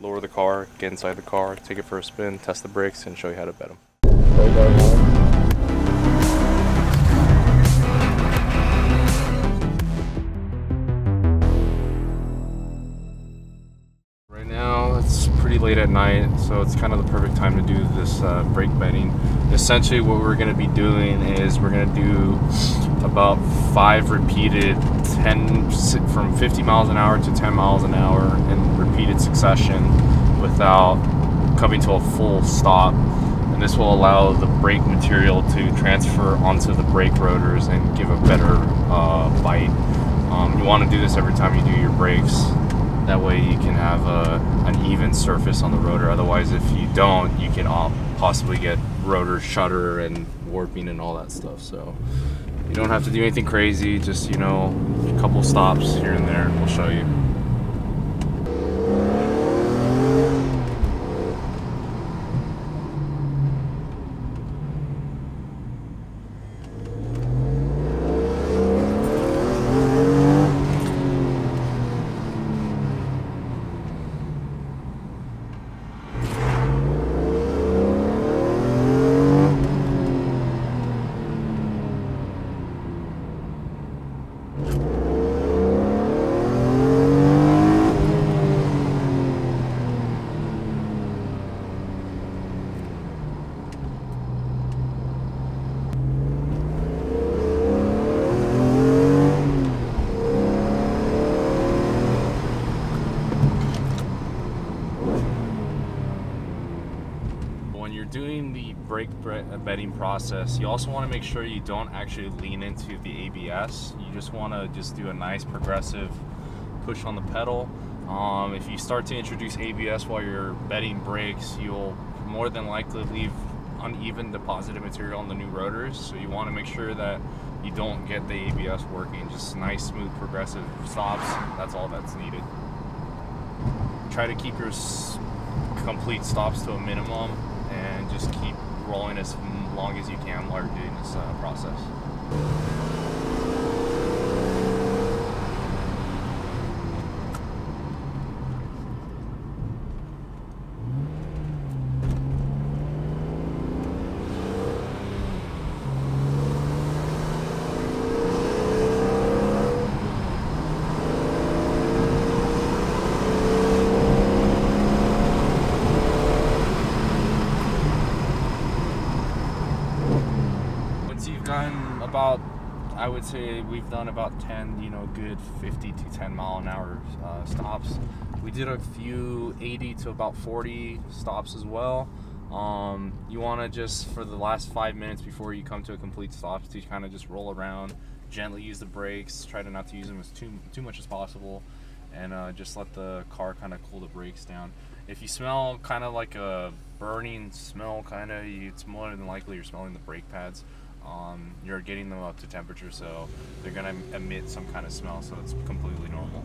lower the car, get inside the car, take it for a spin, test the brakes, and show you how to bed them. Right now it's pretty late at night, so it's kind of the perfect time to do this uh, brake bedding. Essentially, what we're going to be doing is we're going to do about five repeated 10 from 50 miles an hour to 10 miles an hour in succession without coming to a full stop. And this will allow the brake material to transfer onto the brake rotors and give a better uh, bite. Um, you want to do this every time you do your brakes that way you can have a, an even surface on the rotor. Otherwise, if you don't, you can possibly get rotor shudder and warping and all that stuff. So you don't have to do anything crazy. Just, you know, a couple stops here and there. We'll show you. when you're doing the brake bedding process, you also want to make sure you don't actually lean into the ABS. You just want to just do a nice progressive push on the pedal. Um, if you start to introduce ABS while you're bedding brakes, you'll more than likely leave uneven deposited material on the new rotors. So you want to make sure that you don't get the ABS working. Just nice, smooth, progressive stops. That's all that's needed. Try to keep your complete stops to a minimum and just keep rolling as long as you can while you're doing this uh, process. done about I would say we've done about 10, you know, good 50 to 10 mile an hour uh, stops. We did a few 80 to about 40 stops as well. Um, you want to just, for the last five minutes before you come to a complete stop, to kind of just roll around, gently use the brakes, try to not to use them as too, too much as possible, and uh, just let the car kind of cool the brakes down. If you smell kind of like a burning smell, kind of, it's more than likely you're smelling the brake pads um, you're getting them up to temperature, so they're gonna emit some kind of smell, so it's completely normal.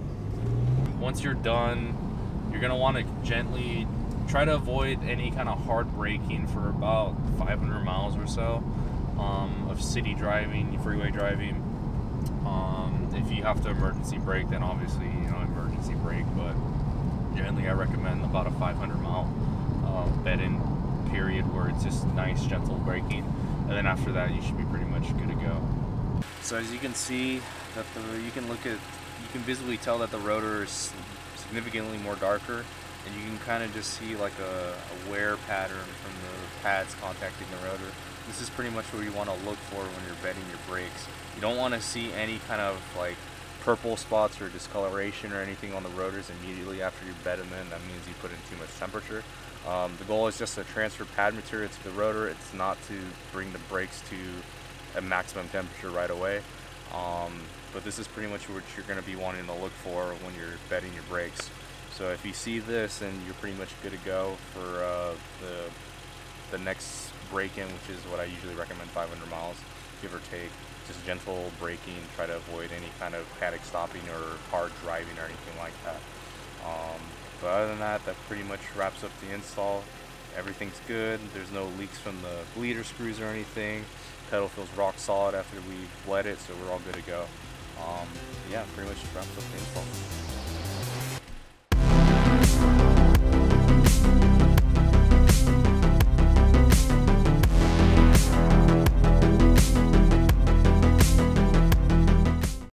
Once you're done, you're gonna want to gently try to avoid any kind of hard braking for about 500 miles or so um, of city driving, freeway driving. Um, if you have to emergency brake, then obviously you know emergency brake, but generally I recommend about a 500 mile uh, bed-in period where it's just nice gentle braking and then after that you should be pretty much good to go. So as you can see, that the you can look at you can visibly tell that the rotor is significantly more darker, and you can kind of just see like a, a wear pattern from the pads contacting the rotor. This is pretty much what you want to look for when you're bedding your brakes. You don't want to see any kind of like purple spots or discoloration or anything on the rotors immediately after you bed them in. That means you put in too much temperature. Um, the goal is just to transfer pad material to the rotor. It's not to bring the brakes to a maximum temperature right away. Um, but this is pretty much what you're going to be wanting to look for when you're bedding your brakes. So if you see this, then you're pretty much good to go for uh, the the next break-in, which is what I usually recommend 500 miles, give or take. Just gentle braking, try to avoid any kind of paddock stopping or hard driving or anything like that. Um, but other than that, that pretty much wraps up the install. Everything's good. There's no leaks from the bleeder screws or anything. Pedal feels rock solid after we bled it, so we're all good to go. Um, yeah, pretty much wraps up the install.